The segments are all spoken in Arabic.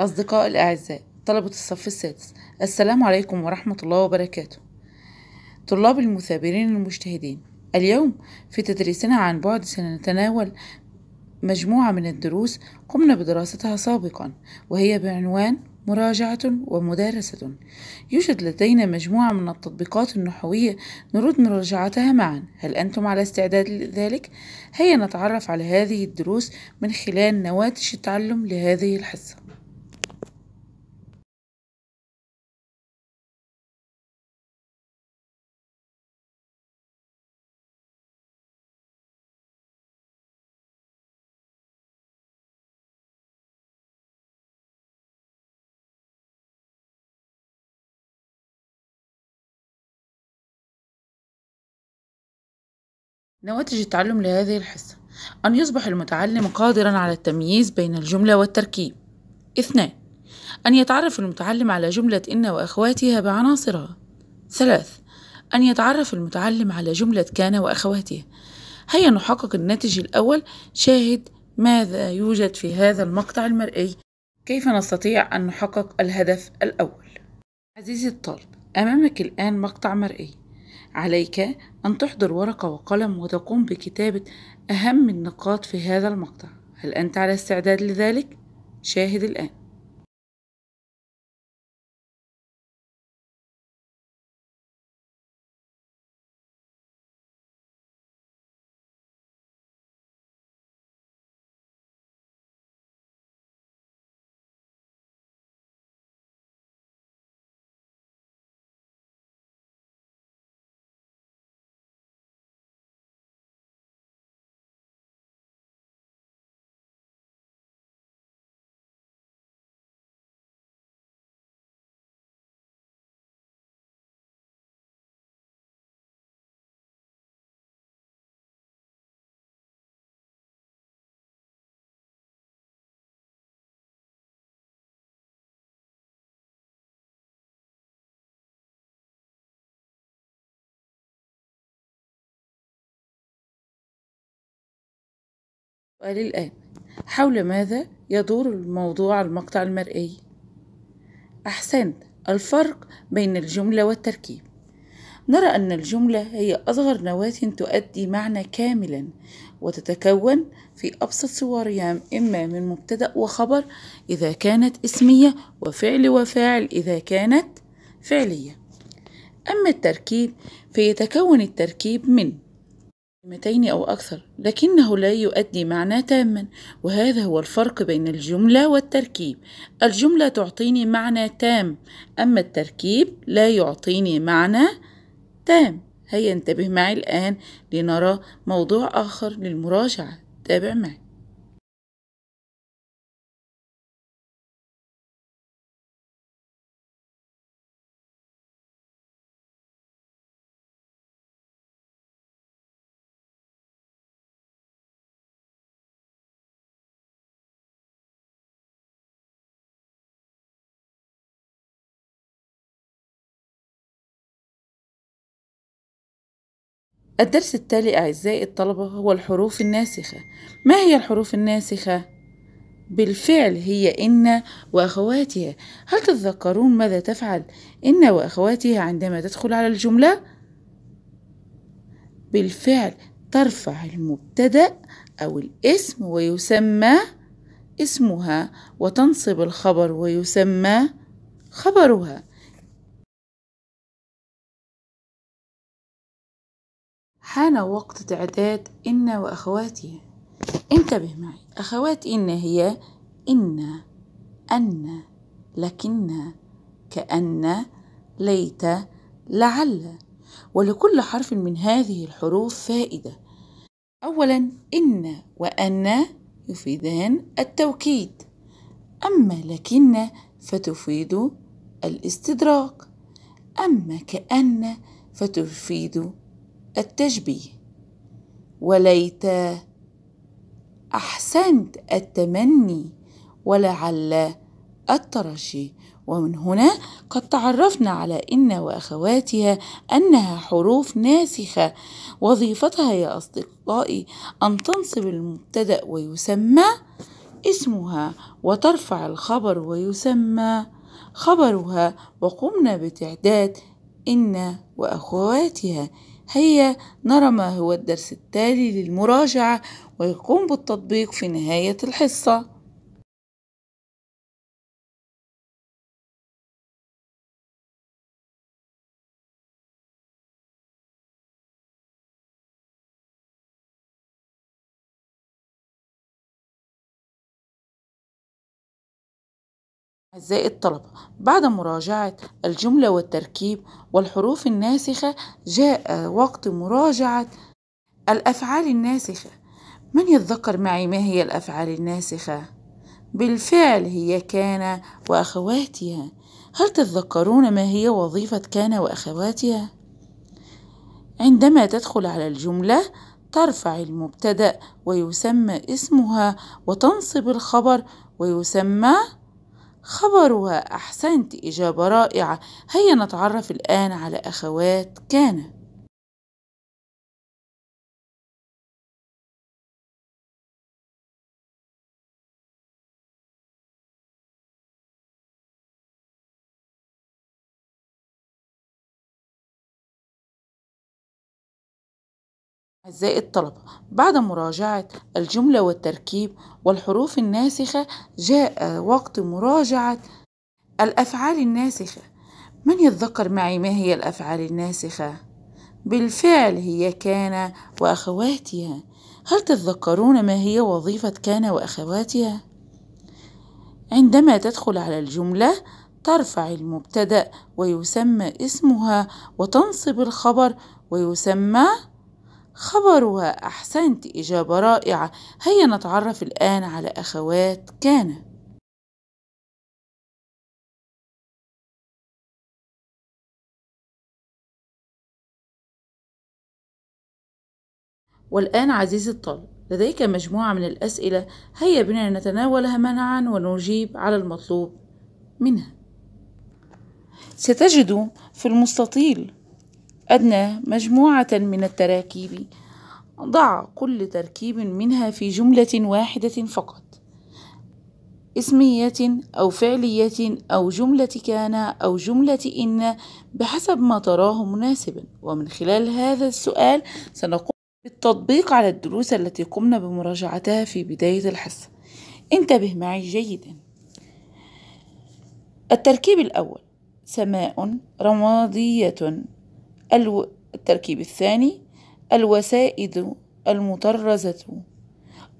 أصدقاء الأعزاء طلبة الصف السادس. السلام عليكم ورحمة الله وبركاته. طلاب المثابرين المجتهدين اليوم في تدريسنا عن بعد سنتناول مجموعة من الدروس قمنا بدراستها سابقا وهي بعنوان مراجعة ومدارسة يوجد لدينا مجموعة من التطبيقات النحوية نريد مراجعتها معا. هل أنتم على استعداد لذلك؟ هيا نتعرف على هذه الدروس من خلال نواتج التعلم لهذه الحصة. نواتج التعلم لهذه الحصة أن يصبح المتعلم قادرا على التمييز بين الجملة والتركيب. اثنان أن يتعرف المتعلم على جملة إن وأخواتها بعناصرها. ثلاث أن يتعرف المتعلم على جملة كان وأخواتها هيا نحقق الناتج الأول. شاهد ماذا يوجد في هذا المقطع المرئي؟ كيف نستطيع أن نحقق الهدف الأول؟ عزيزي الطالب أمامك الآن مقطع مرئي. عليك أن تحضر ورقة وقلم وتقوم بكتابة أهم النقاط في هذا المقطع هل أنت على استعداد لذلك؟ شاهد الآن السؤال الآن حول ماذا يدور الموضوع المقطع المرئي؟ أحسنت الفرق بين الجملة والتركيب نرى أن الجملة هي أصغر نواة تؤدي معنى كاملا وتتكون في أبسط صورها إما من مبتدأ وخبر إذا كانت اسمية وفعل وفاعل إذا كانت فعلية أما التركيب فيتكون التركيب من كلمتين أو أكثر لكنه لا يؤدي معنى تاما وهذا هو الفرق بين الجملة والتركيب. الجملة تعطيني معنى تام أما التركيب لا يعطيني معنى تام. هيا انتبه معي الآن لنرى موضوع آخر للمراجعة. تابع معي. الدرس التالي أعزائي الطلبة هو الحروف الناسخة ما هي الحروف الناسخة؟ بالفعل هي إن وأخواتها هل تتذكرون ماذا تفعل إن وأخواتها عندما تدخل على الجملة؟ بالفعل ترفع المبتدأ أو الاسم ويسمى اسمها وتنصب الخبر ويسمى خبرها حان وقت تعداد إن وأخواتها انتبه معي. أخوات إن هي إن أن لكن كأن ليت لعل. ولكل حرف من هذه الحروف فائدة. أولا إن وأن يفيدان التوكيد. أما لكن فتفيد الاستدراك. أما كأن فتفيد التشبيه. وليت أحسنت التمني ولعل الترشي. ومن هنا قد تعرفنا على إن وأخواتها أنها حروف ناسخة. وظيفتها يا أصدقائي أن تنصب المبتدأ ويسمى اسمها وترفع الخبر ويسمى خبرها. وقمنا بتعداد إن وأخواتها هيا نرى ما هو الدرس التالي للمراجعة ويقوم بالتطبيق في نهاية الحصة. أعزائي الطلبة بعد مراجعة الجملة والتركيب والحروف الناسخة جاء وقت مراجعة الأفعال الناسخة من يتذكر معي ما هي الأفعال الناسخة؟ بالفعل هي كان وأخواتها هل تتذكرون ما هي وظيفة كان وأخواتها؟ عندما تدخل على الجملة ترفع المبتدأ ويسمى اسمها وتنصب الخبر ويسمى خبرها أحسنت إجابة رائعة. هيا نتعرف الآن على أخوات كان. أعزائي الطلبة بعد مراجعة الجملة والتركيب والحروف الناسخة جاء وقت مراجعة الأفعال الناسخة من يتذكر معي ما هي الأفعال الناسخة؟ بالفعل هي كان وأخواتها هل تتذكرون ما هي وظيفة كان وأخواتها؟ عندما تدخل على الجملة ترفع المبتدأ ويسمى اسمها وتنصب الخبر ويسمى خبرها أحسنت إجابة رائعة. هيا نتعرف الآن على أخوات كان. والآن عزيزي الطالب لديك مجموعة من الأسئلة. هيا بنا نتناولها معا ونجيب على المطلوب منها. ستجد في المستطيل. أدنى مجموعة من التراكيب. ضع كل تركيب منها في جملة واحدة فقط. اسمية أو فعلية أو جملة كان أو جملة إن بحسب ما تراه مناسبا. ومن خلال هذا السؤال سنقوم بالتطبيق على الدروس التي قمنا بمراجعتها في بداية الحصة. انتبه معي جيدا. التركيب الأول سماء رمادية. التركيب الثاني الوسائد المطرزة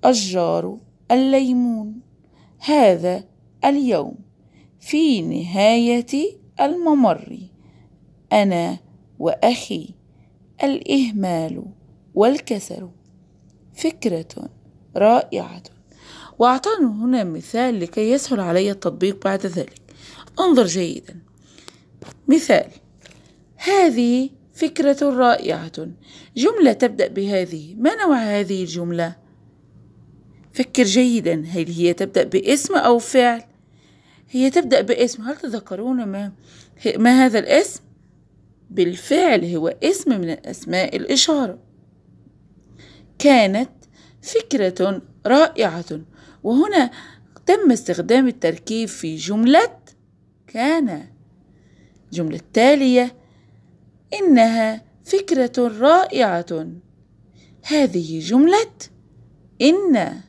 أشجار الليمون. هذا اليوم في نهاية الممر. أنا وأخي الإهمال والكسل. فكرة رائعة. وأعطانا هنا مثال لكي يسهل علي التطبيق بعد ذلك. انظر جيدا. مثال. هذه فكرة رائعة. جملة تبدأ بهذه. ما نوع هذه الجملة؟ فكر جيدا. هل هي تبدأ باسم أو فعل؟ هي تبدأ باسم. هل تذكرون ما, ما هذا الاسم؟ بالفعل هو اسم من الأسماء الإشارة. كانت فكرة رائعة. وهنا تم استخدام التركيب في جملة كان. الجملة التالية إنها فكرة رائعة. هذه جملة إن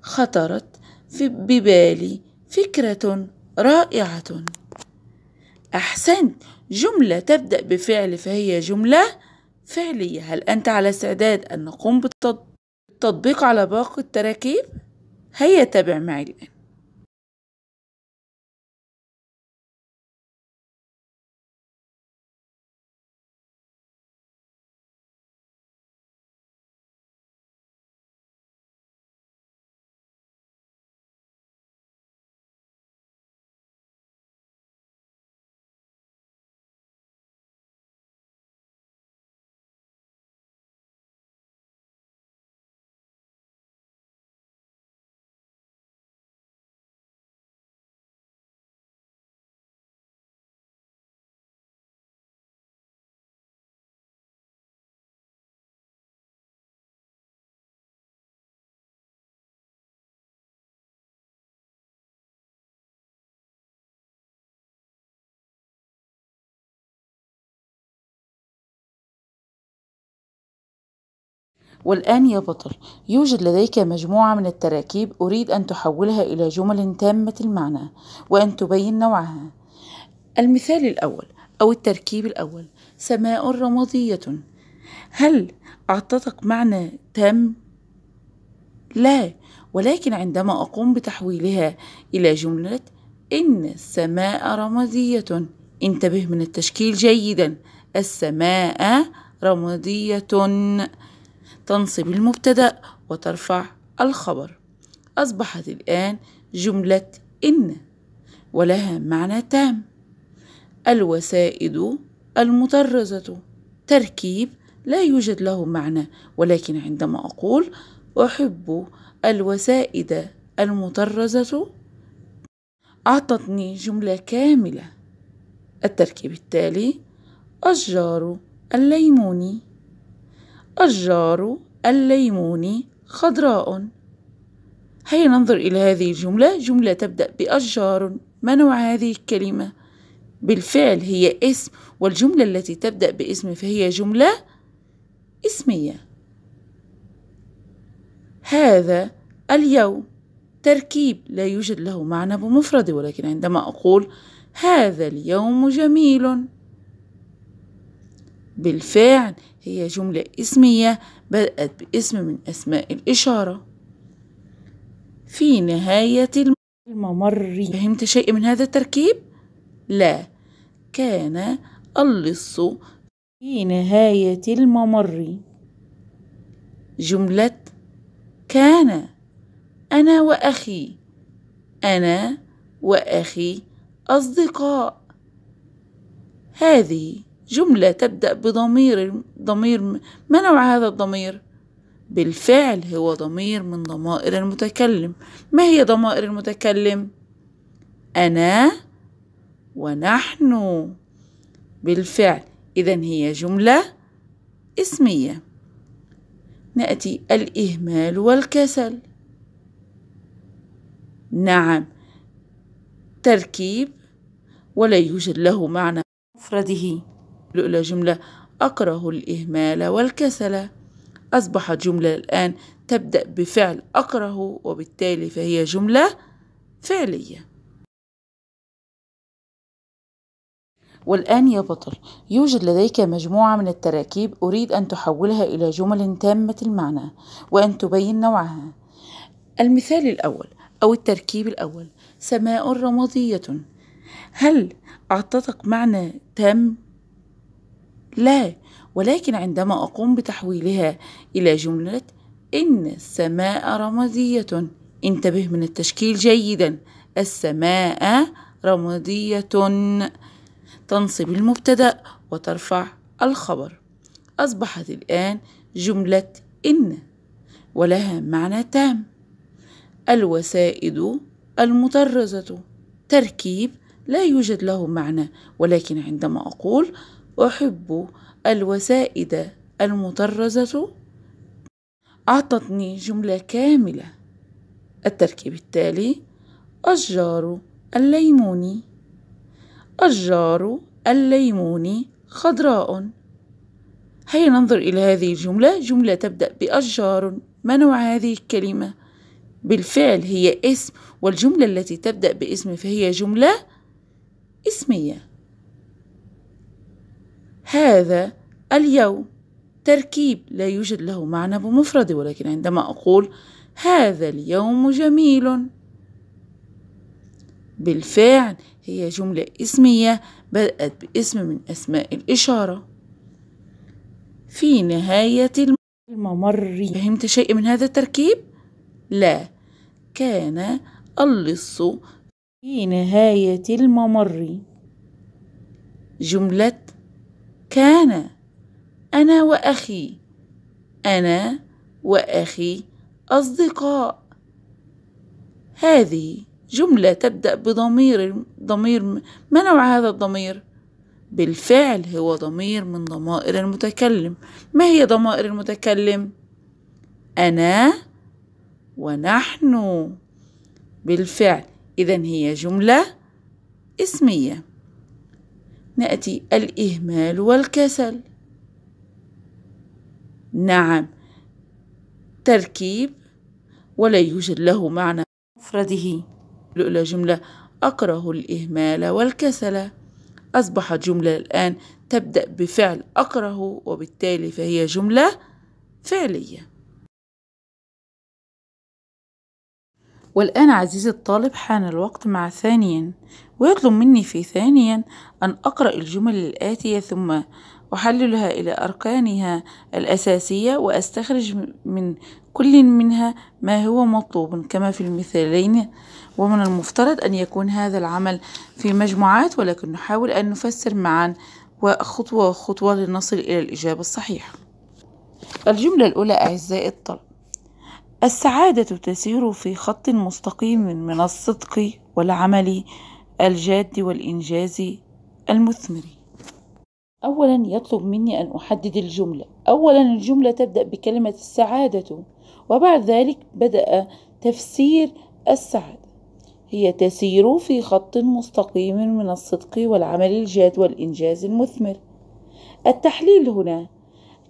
خطرت في ببالي فكرة رائعة. أحسنت جملة تبدأ بفعل فهي جملة فعلية. هل أنت على استعداد أن نقوم بالتطبيق على باقي التراكيب؟ هيا تابع معي الآن. والآن يا بطل يوجد لديك مجموعة من التراكيب أريد أن تحولها إلى جمل تامة المعنى وأن تبين نوعها. المثال الأول أو التركيب الأول سماء رمادية. هل أعطتك معنى تام؟ لا ولكن عندما أقوم بتحويلها إلى جملة إن السماء رمادية. انتبه من التشكيل جيدا السماء رمادية. تنصب المبتدأ وترفع الخبر. أصبحت الآن جملة إن ولها معنى تام. الوسائد المطرزة تركيب لا يوجد له معنى ولكن عندما أقول أحب الوسائد المطرزة أعطتني جملة كاملة. التركيب التالي أشجار الليمون. أشجار الليمون خضراء. هيا ننظر إلى هذه الجملة. جملة تبدأ بأشجار. ما نوع هذه الكلمة؟ بالفعل هي اسم والجملة التي تبدأ باسم فهي جملة اسمية. هذا اليوم. تركيب لا يوجد له معنى بمفرده ولكن عندما أقول هذا اليوم جميل. بالفعل هي جملة اسمية بدأت باسم من أسماء الإشارة. في نهاية الممر. فهمت شيء من هذا التركيب؟ لا. كان اللص في نهاية الممر. جملة كان. أنا وأخي. أنا وأخي أصدقاء. هذه جملة تبدأ بضمير ضمير ما نوع هذا الضمير؟ بالفعل هو ضمير من ضمائر المتكلم. ما هي ضمائر المتكلم؟ أنا ونحن. بالفعل إذا هي جملة اسمية. نأتي الإهمال والكسل. نعم تركيب ولا يوجد له معنى. مفرده. إلى جملة أكره الإهمال والكسل. أصبحت جملة الآن تبدأ بفعل أكره وبالتالي فهي جملة فعلية. والآن يا بطل يوجد لديك مجموعة من التراكيب أريد أن تحولها إلى جمل تامة المعنى وأن تبين نوعها. المثال الأول أو التركيب الأول سماء رمادية. هل أعطتك معنى تام؟ لا ولكن عندما أقوم بتحويلها إلى جملة إن السماء رمادية. انتبه من التشكيل جيدا. السماء رمادية. تنصب المبتدأ وترفع الخبر. أصبحت الآن جملة إن ولها معنى تام. الوسائد المطرزة. تركيب لا يوجد له معنى ولكن عندما أقول أحب الوسائد المطرزة؟ أعطتني جملة كاملة. التركيب التالي أشجار الليمون. أشجار الليمون خضراء. هيا ننظر إلى هذه الجملة. جملة تبدأ بأشجار. ما نوع هذه الكلمة؟ بالفعل هي اسم والجملة التي تبدأ باسم فهي جملة اسمية. هذا اليوم تركيب لا يوجد له معنى بمفرده ولكن عندما أقول هذا اليوم جميل بالفعل هي جملة اسمية بدأت باسم من أسماء الإشارة. في نهاية الممر فهمت شيء من هذا التركيب؟ لا. كان اللص في نهاية الممر. جملة كان أنا وأخي أنا وأخي أصدقاء هذه جملة تبدأ بضمير ضمير ما نوع هذا الضمير؟ بالفعل هو ضمير من ضمائر المتكلم ما هي ضمائر المتكلم؟ أنا ونحن بالفعل إذا هي جملة اسمية نأتي الإهمال والكسل. نعم تركيب ولا يوجد له معنى. مفرده. إلى جملة أكره الإهمال والكسل. أصبحت جملة الآن تبدأ بفعل أكره وبالتالي فهي جملة فعلية. والآن عزيزي الطالب حان الوقت مع ثانيا. ويطلب مني في ثانيا أن أقرأ الجمل الآتية ثم أحللها إلى أركانها الأساسية وأستخرج من كل منها ما هو مطلوب كما في المثالين ومن المفترض أن يكون هذا العمل في مجموعات ولكن نحاول أن نفسر معا وخطوة خطوة لنصل إلى الإجابة الصحيحة. الجملة الأولى أعزائي الطلب السعادة تسير في خط مستقيم من الصدق والعمل الجاد والإنجاز المثمر. أولا يطلب مني أن أحدد الجملة. أولا الجملة تبدأ بكلمة السعادة وبعد ذلك بدأ تفسير السعادة. هي تسير في خط مستقيم من الصدق والعمل الجاد والإنجاز المثمر. التحليل هنا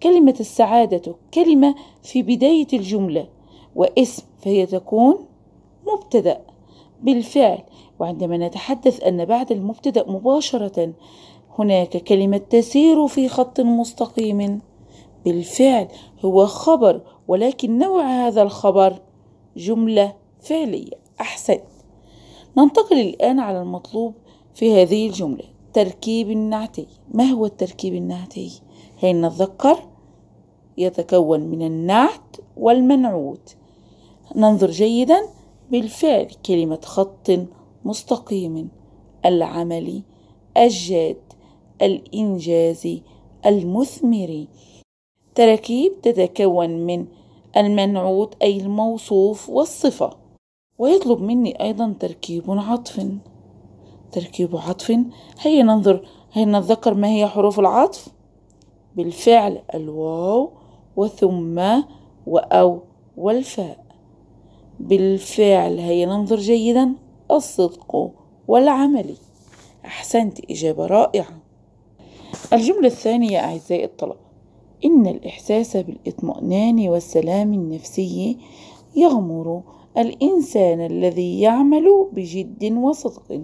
كلمة السعادة كلمة في بداية الجملة واسم فهي تكون مبتدأ. بالفعل وعندما نتحدث أن بعد المبتدأ مباشرة هناك كلمة تسير في خط مستقيم. بالفعل هو خبر ولكن نوع هذا الخبر جملة فعلية. أحسن. ننتقل الآن على المطلوب في هذه الجملة. تركيب النعتي. ما هو التركيب النعتي؟ هي نتذكر؟ يتكون من النعت والمنعوت. ننظر جيدا. بالفعل كلمة خط مستقيم العمل الجاد الإنجاز المثمر. تركيب تتكون من المنعوت أي الموصوف والصفة. ويطلب مني أيضا تركيب عطف. تركيب عطف. هيا ننظر هيا نتذكر ما هي حروف العطف. بالفعل الواو وثم وأو والفاء. بالفعل هيا ننظر جيدا. الصدق والعمل. أحسنت إجابة رائعة. الجملة الثانية أعزائي الطلبة إن الإحساس بالإطمئنان والسلام النفسي يغمر الإنسان الذي يعمل بجد وصدق.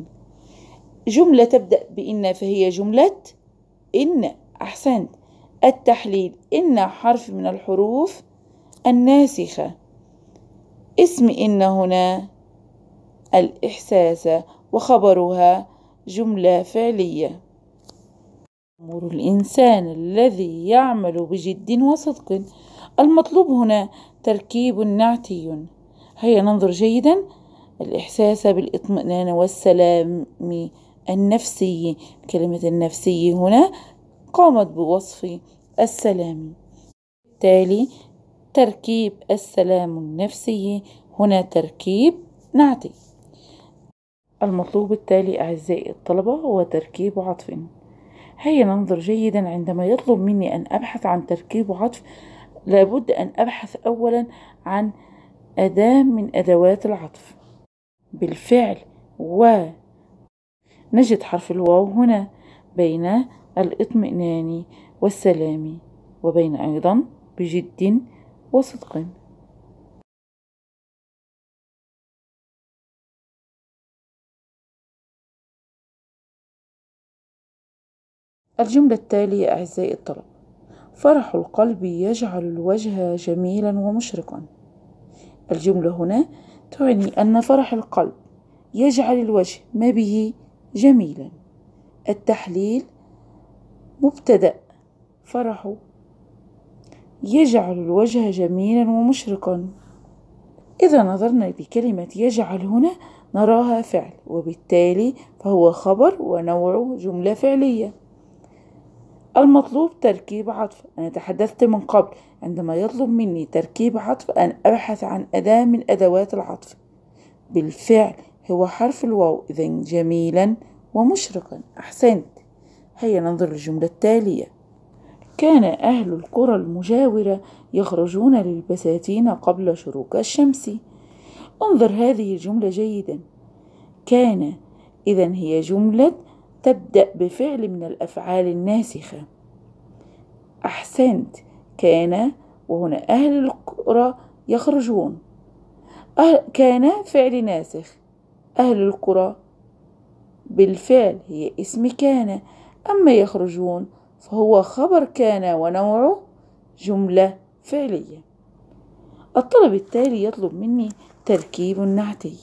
جملة تبدأ بإن فهي جملة إن. أحسنت. التحليل إن حرف من الحروف الناسخة. اسم إن هنا الإحساس وخبرها جملة فعلية. أمر الإنسان الذي يعمل بجد وصدق. المطلوب هنا تركيب نعتي. هيا ننظر جيدا. الإحساس بالإطمئنان والسلام النفسي. كلمة النفسي هنا قامت بوصف السلام. بالتالي تركيب السلام النفسي هنا تركيب نعتي. المطلوب التالي أعزائي الطلبة هو تركيب عطف. هيا ننظر جيدا عندما يطلب مني أن أبحث عن تركيب عطف. لابد أن أبحث أولا عن أداة من أدوات العطف. بالفعل و. نجد حرف الواو هنا بين الاطمئنان والسلام وبين أيضا بجد وصدق. الجملة التالية أعزائي الطلبة فرح القلب يجعل الوجه جميلا ومشرقا. الجملة هنا تعني أن فرح القلب يجعل الوجه ما به جميلا. التحليل مبتدأ فرح يجعل الوجه جميلا ومشرقا. إذا نظرنا بكلمة يجعل هنا نراها فعل وبالتالي فهو خبر ونوع جملة فعلية. المطلوب تركيب عطف. أنا تحدثت من قبل عندما يطلب مني تركيب عطف أن أبحث عن أداة من أدوات العطف. بالفعل هو حرف الواو إذا جميلا ومشرقا. أحسنت. هيا ننظر للجملة التالية. كان أهل القرى المجاورة يخرجون للبساتين قبل شروق الشمس. انظر هذه الجملة جيدا. كان إذا هي جملة تبدأ بفعل من الأفعال الناسخة. أحسنت كان وهنا أهل القرى يخرجون. أهل كان فعل ناسخ. أهل القرى بالفعل هي اسم كان. أما يخرجون فهو خبر كان ونوعه جملة فعلية. الطلب التالي يطلب مني تركيب نعتي.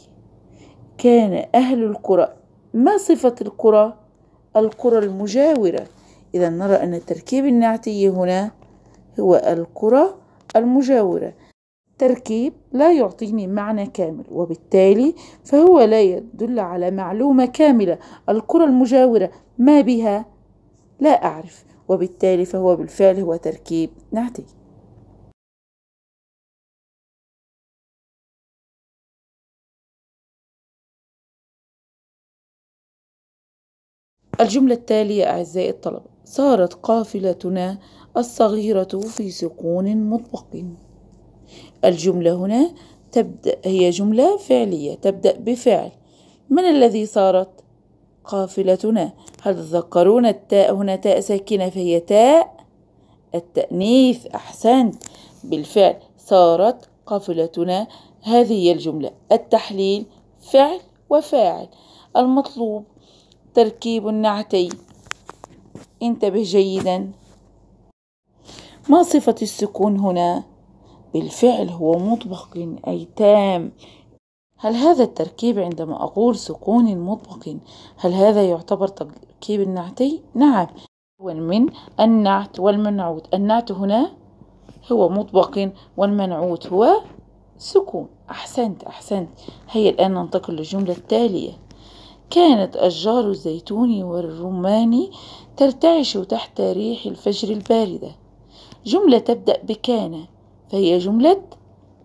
كان أهل القرى ما صفة القرى؟ القرى المجاورة. إذا نرى أن التركيب النعتي هنا هو القرى المجاورة. تركيب لا يعطيني معنى كامل وبالتالي فهو لا يدل على معلومة كاملة. القرى المجاورة ما بها؟ لا أعرف وبالتالي فهو بالفعل هو تركيب نعتي. الجملة التالية أعزائي الطلبة صارت قافلتنا الصغيرة في سكون مطبق. الجملة هنا تبدأ هي جملة فعلية تبدأ بفعل. من الذي صارت؟ قافلتنا. هل تذكرون التاء هنا؟ تاء ساكنة فهي تاء التأنيث. أحسنت. بالفعل صارت قافلتنا. هذه هي الجملة. التحليل فعل وفاعل. المطلوب تركيب النعتين انتبه جيدا. ما صفة السكون هنا؟ بالفعل هو مطبق أي تام. هل هذا التركيب عندما أقول سكون مطبق هل هذا يعتبر تركيب النعتي؟ نعم. من النعت والمنعوت. النعت هنا هو مطبق والمنعوت هو سكون. أحسنت أحسنت. هيا الآن ننتقل للجملة التالية. كانت أشجار الزيتون والرمان ترتعش تحت ريح الفجر الباردة. جملة تبدأ بكان فهي جملة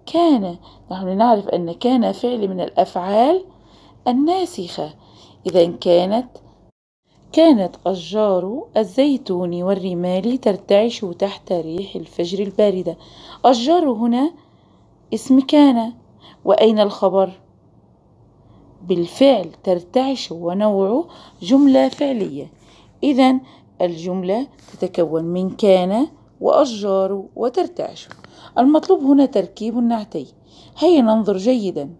كان. نحن نعرف أن كان فعل من الأفعال الناسخة. إذا كانت كانت أشجار الزيتون والرمال ترتعش تحت ريح الفجر الباردة. أشجار هنا اسم كان. وأين الخبر؟ بالفعل ترتعش ونوع جملة فعلية. إذا الجملة تتكون من كان وأشجار وترتعش. المطلوب هنا تركيب النعتين هيا ننظر جيدا.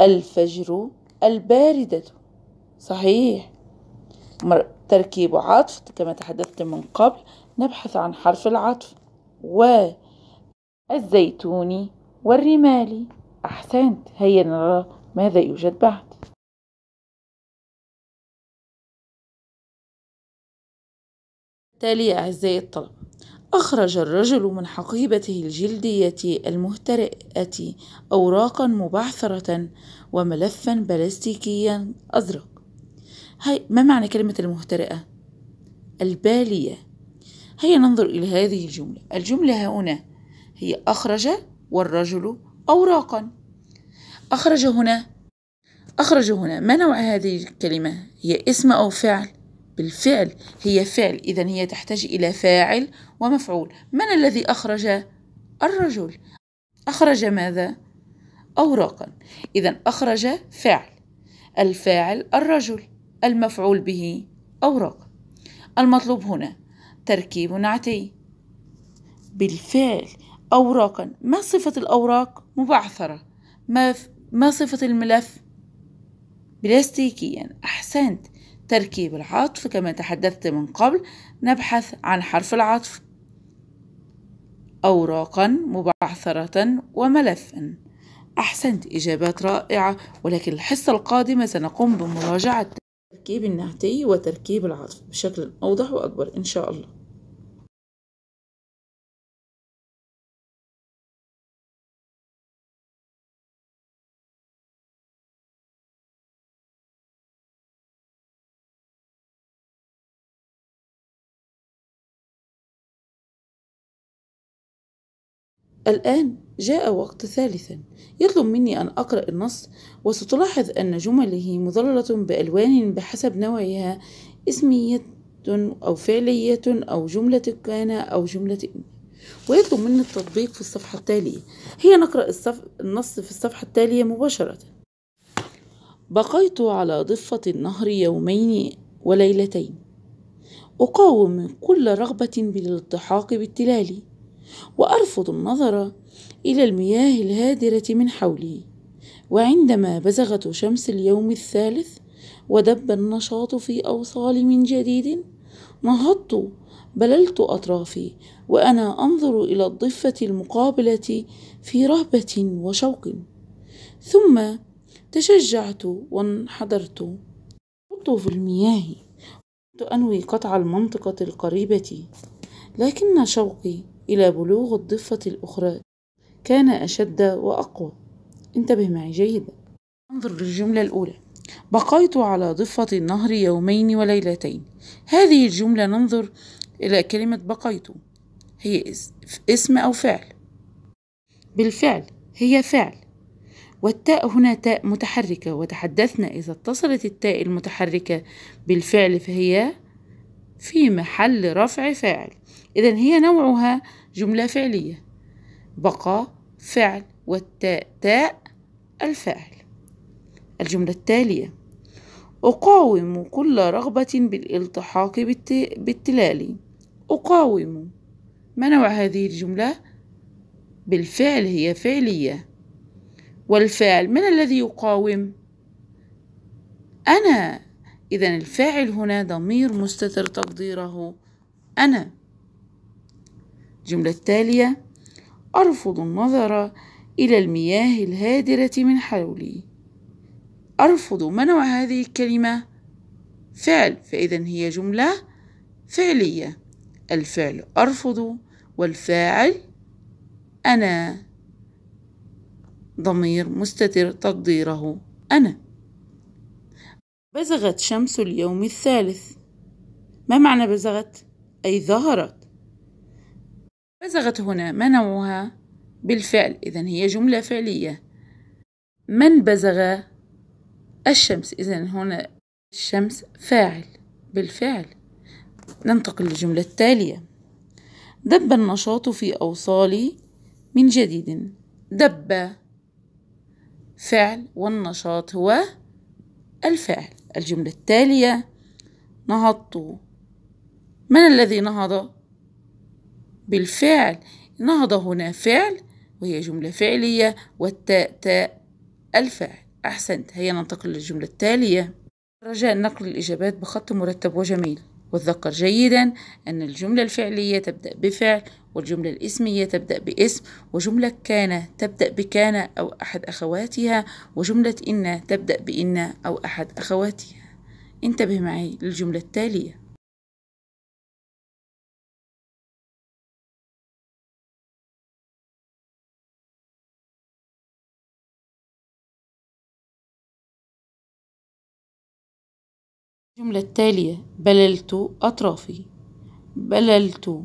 الفجر الباردة. صحيح. تركيب عطف كما تحدثت من قبل. نبحث عن حرف العطف. والزيتون والرمال. أحسنت. هيا نرى ماذا يوجد بعد؟ تالي أعزائي الطلبة أخرج الرجل من حقيبته الجلدية المهترئة أوراقا مبعثرة وملفا بلاستيكيا أزرق. هاي ما معنى كلمة المهترئة؟ البالية. هيا ننظر إلى هذه الجملة. الجملة هنا هي أخرج والرجل أوراقا. أخرج هنا. أخرج هنا. ما نوع هذه الكلمة؟ هي اسم أو فعل. بالفعل هي فعل. إذا هي تحتاج إلى فاعل ومفعول. من الذي أخرج؟ الرجل. أخرج ماذا؟ أوراقا. إذا أخرج فعل الفاعل الرجل. المفعول به أوراق. المطلوب هنا تركيب نعتي بالفعل أوراقا. ما صفة الأوراق؟ مبعثرة. ما ما صفة الملف؟ بلاستيكيا. أحسنت. تركيب العطف كما تحدثت من قبل. نبحث عن حرف العطف. أوراقا مبعثرة وملفا. أحسنت. إجابات رائعة. ولكن الحصة القادمة سنقوم بمراجعة تركيب النعتي وتركيب العطف بشكل أوضح وأكبر إن شاء الله. الآن جاء وقت ثالثا يطلب مني أن أقرأ النص وستلاحظ أن جمله مظللة بألوان بحسب نوعها اسمية أو فعلية أو جملة كان أو جملة إن. ويطلب مني التطبيق في الصفحة التالية. هي نقرأ الصف... النص في الصفحة التالية مباشرة. بقيت على ضفة النهر يومين وليلتين. أقاوم كل رغبة بالالتحاق بالتلال وأرفض النظر إلى المياه الهادرة من حولي. وعندما بزغت شمس اليوم الثالث ودب النشاط في أوصالي من جديد نهضت بللت أطرافي وأنا أنظر إلى الضفة المقابلة في رهبة وشوق. ثم تشجعت وانحدرت. كنت في المياه. كنت أنوي قطع المنطقة القريبة لكن شوقي إلى بلوغ الضفة الأخرى. كان أشد وأقوى. انتبه معي جيدا. انظر للجملة الأولى. بقيت على ضفة النهر يومين وليلتين. هذه الجملة ننظر إلى كلمة بقيت. هي اسم أو فعل. بالفعل هي فعل. والتاء هنا تاء متحركة. وتحدثنا إذا اتصلت التاء المتحركة بالفعل فهي في محل رفع فاعل. إذا هي نوعها جملة فعلية. بقى فعل والتاء تاء الفاعل. الجملة التالية. أقاوم كل رغبة بالالتحاق بالتلال أقاوم. ما نوع هذه الجملة؟ بالفعل هي فعلية. والفاعل من الذي يقاوم؟ أنا. إذا الفاعل هنا ضمير مستتر تقديره. أنا. الجملة التالية أرفض النظر إلى المياه الهادرة من حولي. أرفض ما نوع هذه الكلمة؟ فعل فإذا هي جملة فعلية. الفعل أرفض والفاعل أنا. ضمير مستتر تقديره أنا. بزغت شمس اليوم الثالث. ما معنى بزغت؟ أي ظهرت. بزغت هنا ما نوعها؟ بالفعل إذا هي جملة فعلية. من بزغ الشمس؟ إذا هنا الشمس فاعل بالفعل. ننتقل للجملة التالية. دب النشاط في أوصالي من جديد. دب فعل والنشاط هو الفعل الجملة التالية نهضت. من الذي نهض؟ بالفعل. نهض هنا فعل وهي جملة فعلية والتاء تاء الفعل أحسنت هيا ننتقل للجملة التالية. رجاء نقل الإجابات بخط مرتب وجميل. وتذكر جيدا أن الجملة الفعلية تبدأ بفعل والجملة الإسمية تبدأ باسم وجملة كان تبدأ بكان أو أحد أخواتها وجملة إن تبدأ بإن أو أحد أخواتها. انتبه معي للجملة التالية. الجملة التالية بللت أطرافي. بللت.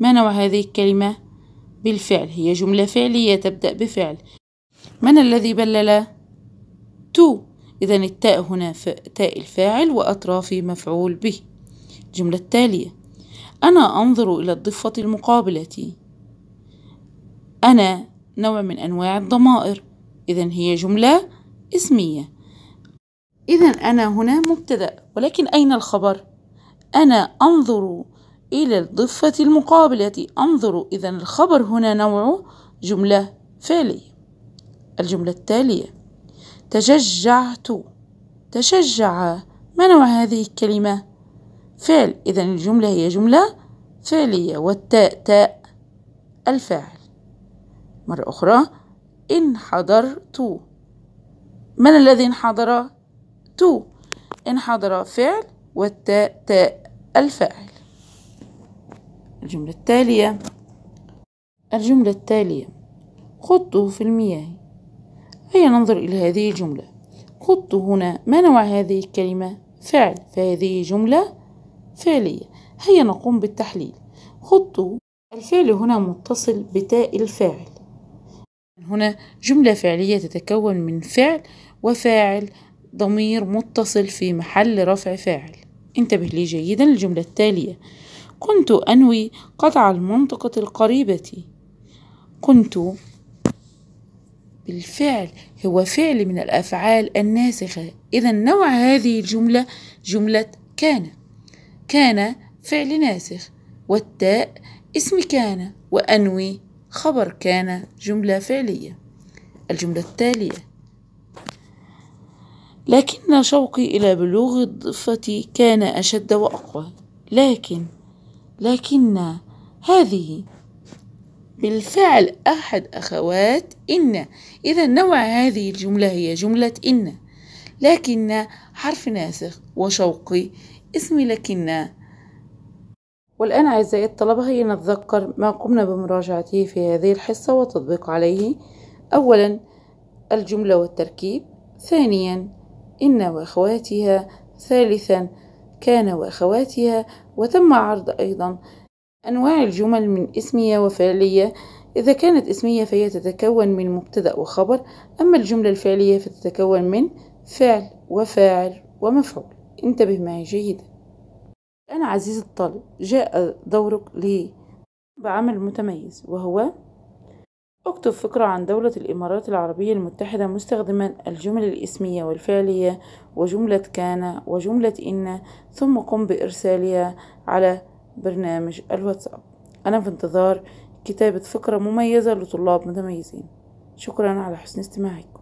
ما نوع هذه الكلمة؟ بالفعل هي جملة فعلية تبدأ بفعل. من الذي بلل؟ تو إذا التاء هنا تاء الفاعل وأطرافي مفعول به. الجملة التالية أنا أنظر إلى الضفة المقابلة. أنا نوع من أنواع الضمائر. إذا هي جملة اسمية. إذا أنا هنا مبتدأ. ولكن أين الخبر؟ أنا أنظر إلى الضفة المقابلة. أنظر إذا الخبر هنا نوع جملة فعلية الجملة التالية تشجعت. تشجع. ما نوع هذه الكلمة؟ فعل. إذا الجملة هي جملة فعلية. والتاء تاء الفاعل. مرة أخرى انحدرت من الذي انحدر؟ تو انحدر فعل والتاء تاء الفاعل. الجملة التالية. الجملة التالية. خضت في المياه. هيا ننظر إلى هذه الجملة؟ خضت هنا ما نوع هذه الكلمة؟ فعل. فهذه جملة فعلية. هيا نقوم بالتحليل. خضت الفعل هنا متصل بتاء الفاعل. هنا جملة فعلية تتكون من فعل وفاعل ضمير متصل في محل رفع فاعل انتبه لي جيدا للجملة التالية. كنت أنوي قطع المنطقة القريبة. كنت بالفعل هو فعل من الأفعال الناسخة. إذا نوع هذه الجملة جملة كان. كان فعل ناسخ والتاء اسم كان وأنوي خبر كان جملة فعلية. الجملة التالية. لكن شوقي إلى بلوغ الضفة كان أشد وأقوى. لكن لكن هذه بالفعل أحد أخوات إن إذا نوع هذه الجملة هي جملة إن. لكن حرف ناسخ وشوقي اسم لكن. والآن أعزائي الطلبة هيا نتذكر ما قمنا بمراجعته في هذه الحصة والتطبيق عليه. أولا الجملة والتركيب. ثانيا إن وأخواتها ثالثا. كان وأخواتها وتم عرض أيضا أنواع الجمل من اسمية وفعلية. إذا كانت اسمية فهي تتكون من مبتدأ وخبر أما الجملة الفعلية فتتكون من فعل وفاعل ومفعول. انتبه معي جيدا. الآن عزيزي الطالب جاء دورك بعمل متميز وهو أكتب فكرة عن دولة الإمارات العربية المتحدة مستخدما الجمل الإسمية والفعلية وجملة كان وجملة إن ثم قم بإرسالها على برنامج الواتساب. أنا في انتظار كتابة فكرة مميزة لطلاب متميزين. شكرا على حسن استماعكم.